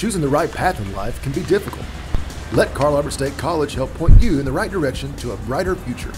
choosing the right path in life can be difficult. Let Carl Albert State College help point you in the right direction to a brighter future.